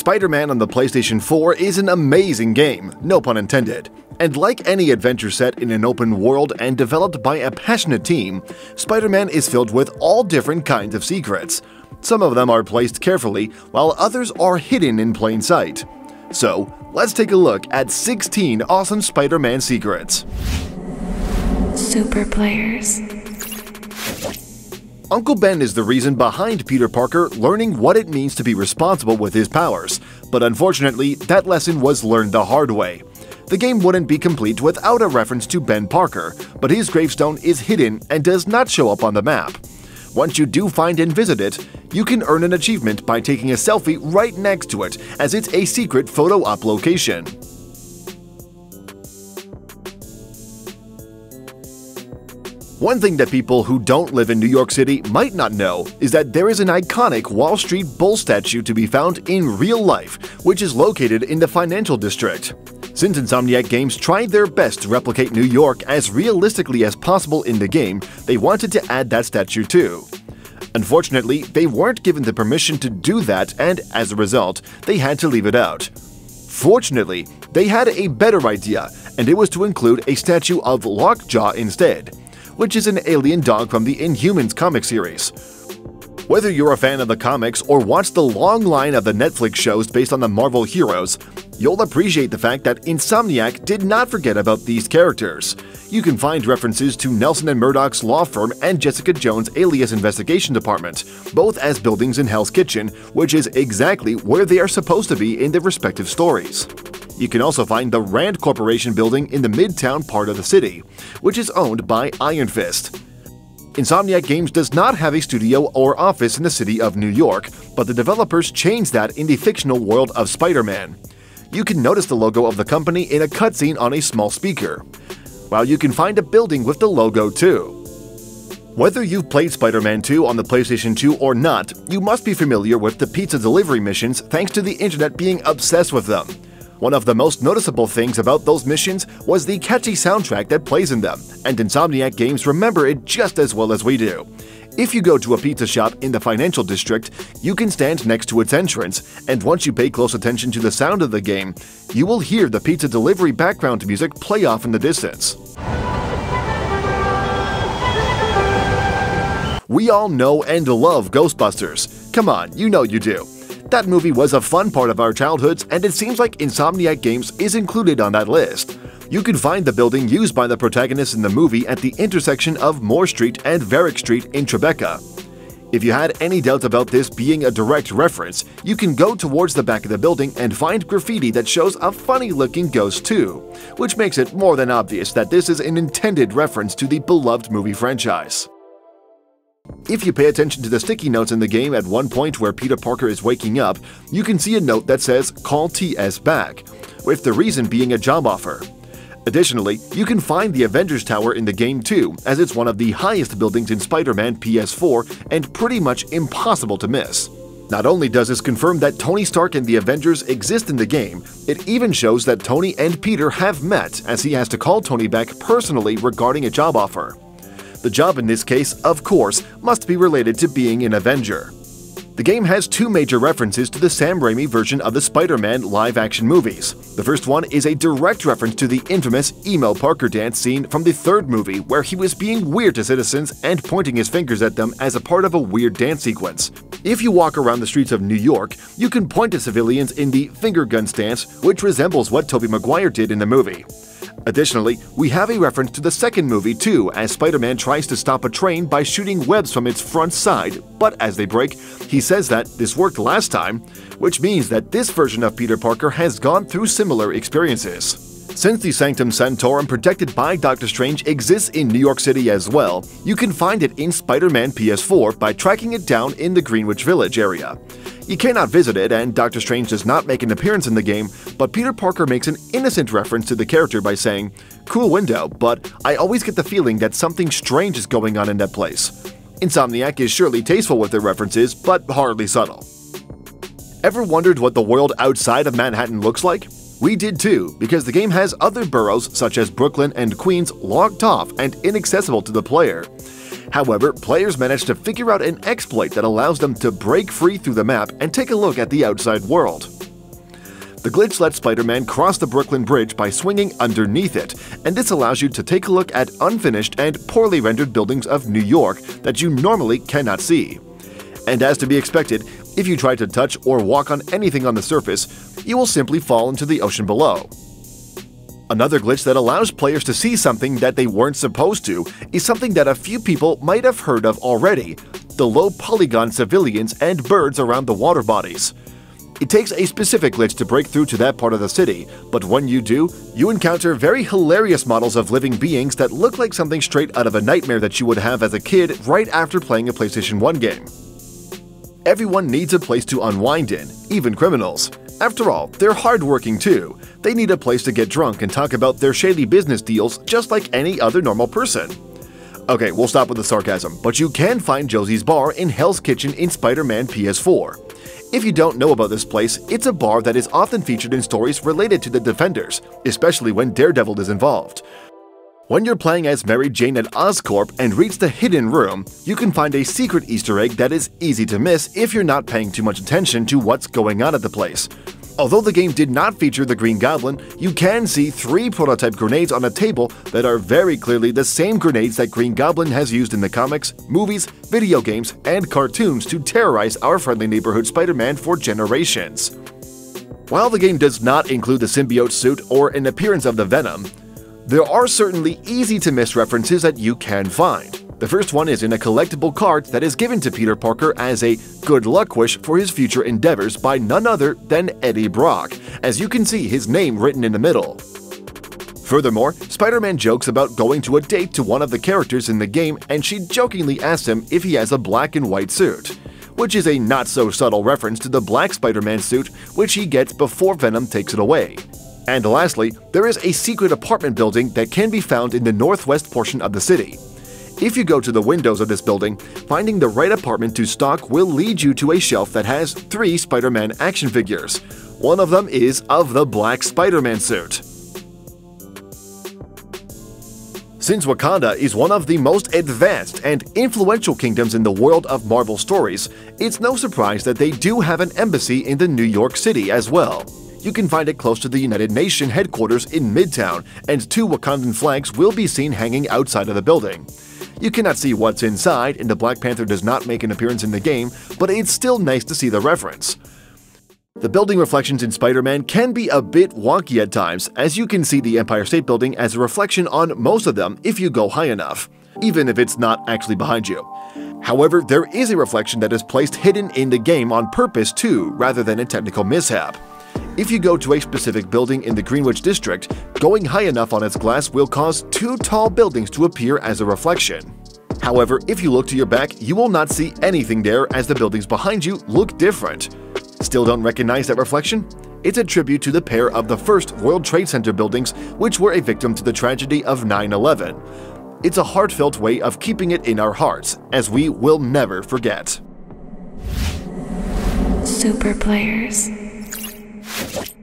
Spider-Man on the PlayStation 4 is an amazing game, no pun intended. And like any adventure set in an open world and developed by a passionate team, Spider-Man is filled with all different kinds of secrets. Some of them are placed carefully, while others are hidden in plain sight. So, let's take a look at 16 awesome Spider-Man secrets. Super players. Uncle Ben is the reason behind Peter Parker learning what it means to be responsible with his powers, but unfortunately, that lesson was learned the hard way. The game wouldn't be complete without a reference to Ben Parker, but his gravestone is hidden and does not show up on the map. Once you do find and visit it, you can earn an achievement by taking a selfie right next to it, as it's a secret photo op location. One thing that people who don't live in New York City might not know is that there is an iconic Wall Street Bull statue to be found in real life, which is located in the financial district. Since Insomniac Games tried their best to replicate New York as realistically as possible in the game, they wanted to add that statue too. Unfortunately, they weren't given the permission to do that and, as a result, they had to leave it out. Fortunately, they had a better idea, and it was to include a statue of Lockjaw instead which is an alien dog from the Inhumans comic series. Whether you're a fan of the comics or watch the long line of the Netflix shows based on the Marvel heroes, you'll appreciate the fact that Insomniac did not forget about these characters. You can find references to Nelson and Murdock's law firm and Jessica Jones' alias investigation department, both as buildings in Hell's Kitchen, which is exactly where they are supposed to be in their respective stories. You can also find the Rand Corporation building in the Midtown part of the city, which is owned by Iron Fist. Insomniac Games does not have a studio or office in the city of New York, but the developers changed that in the fictional world of Spider-Man. You can notice the logo of the company in a cutscene on a small speaker, while you can find a building with the logo too. Whether you've played Spider-Man 2 on the PlayStation 2 or not, you must be familiar with the pizza delivery missions thanks to the internet being obsessed with them. One of the most noticeable things about those missions was the catchy soundtrack that plays in them, and Insomniac Games remember it just as well as we do. If you go to a pizza shop in the financial district, you can stand next to its entrance, and once you pay close attention to the sound of the game, you will hear the pizza delivery background music play off in the distance. We all know and love Ghostbusters. Come on, you know you do. That movie was a fun part of our childhoods, and it seems like Insomniac Games is included on that list. You can find the building used by the protagonist in the movie at the intersection of Moore Street and Varick Street in Tribeca. If you had any doubt about this being a direct reference, you can go towards the back of the building and find graffiti that shows a funny looking ghost too, which makes it more than obvious that this is an intended reference to the beloved movie franchise. If you pay attention to the sticky notes in the game at one point where Peter Parker is waking up, you can see a note that says Call TS back, with the reason being a job offer. Additionally, you can find the Avengers Tower in the game too, as it's one of the highest buildings in Spider-Man PS4 and pretty much impossible to miss. Not only does this confirm that Tony Stark and the Avengers exist in the game, it even shows that Tony and Peter have met as he has to call Tony back personally regarding a job offer. The job in this case, of course, must be related to being an Avenger. The game has two major references to the Sam Raimi version of the Spider-Man live-action movies. The first one is a direct reference to the infamous emo Parker dance scene from the third movie where he was being weird to citizens and pointing his fingers at them as a part of a weird dance sequence. If you walk around the streets of New York, you can point to civilians in the finger gun stance, which resembles what Tobey Maguire did in the movie. Additionally, we have a reference to the second movie too, as Spider-Man tries to stop a train by shooting webs from its front side, but as they break, he says that this worked last time, which means that this version of Peter Parker has gone through similar experiences. Since the Sanctum Sanctorum protected by Doctor Strange exists in New York City as well, you can find it in Spider-Man PS4 by tracking it down in the Greenwich Village area. You cannot visit it, and Doctor Strange does not make an appearance in the game, but Peter Parker makes an innocent reference to the character by saying, Cool window, but I always get the feeling that something strange is going on in that place. Insomniac is surely tasteful with their references, but hardly subtle. Ever wondered what the world outside of Manhattan looks like? We did too, because the game has other boroughs such as Brooklyn and Queens locked off and inaccessible to the player. However, players managed to figure out an exploit that allows them to break free through the map and take a look at the outside world. The glitch lets Spider-Man cross the Brooklyn Bridge by swinging underneath it, and this allows you to take a look at unfinished and poorly rendered buildings of New York that you normally cannot see. And as to be expected, if you try to touch or walk on anything on the surface, you will simply fall into the ocean below. Another glitch that allows players to see something that they weren't supposed to is something that a few people might have heard of already the low polygon civilians and birds around the water bodies. It takes a specific glitch to break through to that part of the city, but when you do, you encounter very hilarious models of living beings that look like something straight out of a nightmare that you would have as a kid right after playing a PlayStation 1 game. Everyone needs a place to unwind in, even criminals. After all, they're hardworking too. They need a place to get drunk and talk about their shady business deals just like any other normal person. Okay, we'll stop with the sarcasm, but you can find Josie's Bar in Hell's Kitchen in Spider-Man PS4. If you don't know about this place, it's a bar that is often featured in stories related to the Defenders, especially when Daredevil is involved. When you're playing as Mary Jane at Oscorp and reach the Hidden Room, you can find a secret Easter egg that is easy to miss if you're not paying too much attention to what's going on at the place. Although the game did not feature the Green Goblin, you can see three prototype grenades on a table that are very clearly the same grenades that Green Goblin has used in the comics, movies, video games, and cartoons to terrorize our friendly neighborhood Spider-Man for generations. While the game does not include the symbiote suit or an appearance of the Venom, there are certainly easy to miss references that you can find. The first one is in a collectible card that is given to Peter Parker as a good luck wish for his future endeavors by none other than Eddie Brock, as you can see his name written in the middle. Furthermore, Spider-Man jokes about going to a date to one of the characters in the game and she jokingly asks him if he has a black and white suit, which is a not-so-subtle reference to the black Spider-Man suit which he gets before Venom takes it away. And lastly, there is a secret apartment building that can be found in the northwest portion of the city. If you go to the windows of this building, finding the right apartment to stock will lead you to a shelf that has three Spider-Man action figures. One of them is of the black Spider-Man suit. Since Wakanda is one of the most advanced and influential kingdoms in the world of Marvel stories, it's no surprise that they do have an embassy in the New York City as well you can find it close to the United Nations headquarters in Midtown, and two Wakandan flags will be seen hanging outside of the building. You cannot see what's inside, and the Black Panther does not make an appearance in the game, but it's still nice to see the reference. The building reflections in Spider-Man can be a bit wonky at times, as you can see the Empire State Building as a reflection on most of them if you go high enough, even if it's not actually behind you. However, there is a reflection that is placed hidden in the game on purpose too, rather than a technical mishap. If you go to a specific building in the Greenwich district, going high enough on its glass will cause two tall buildings to appear as a reflection. However, if you look to your back, you will not see anything there as the buildings behind you look different. Still don't recognize that reflection? It's a tribute to the pair of the first World Trade Center buildings which were a victim to the tragedy of 9-11. It's a heartfelt way of keeping it in our hearts, as we will never forget. Super Players Thank you.